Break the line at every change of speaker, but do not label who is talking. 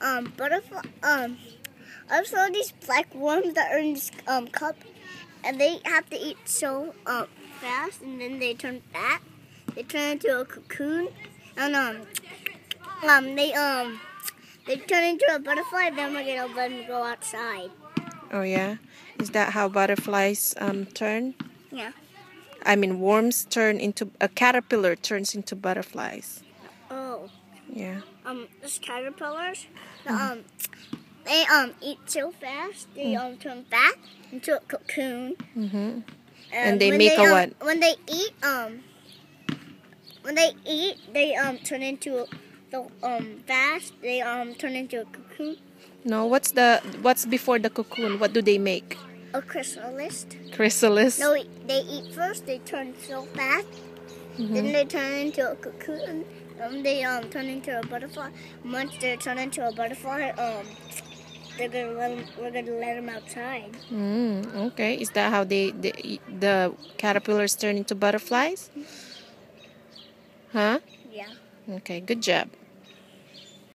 um butterfly um I saw these black worms that are in this um cup, and they have to eat so um fast, and then they turn fat. They turn into a cocoon, and um um they um they turn into a butterfly. Then we're gonna let them go outside.
Oh yeah, is that how butterflies um turn?
Yeah.
I mean, worms turn into a caterpillar turns into butterflies. Yeah.
Um, those caterpillars, the, um, they um eat so fast they um turn fat into a cocoon.
Mm-hmm. And they make a
um,
what?
When they eat, um, when they eat, they um turn into the um fast. They um turn into a cocoon,
No, what's the what's before the cocoon? What do they make?
a chrysalis.
Chrysalis.
No, they eat first. They turn so fast.
Mm-hmm.
Then they turn into a cocoon. Um, they um turn into a butterfly. Once they turn into a butterfly, um, they're gonna let 'em- we're gonna let them outside.
Mm, okay. Is that how they, they the caterpillars turn into butterflies? Huh?
Yeah.
Okay. Good job.